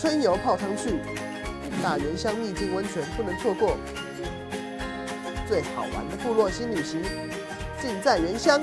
春游泡汤去，大原乡秘境温泉不能错过，最好玩的部落新旅行，尽在原乡。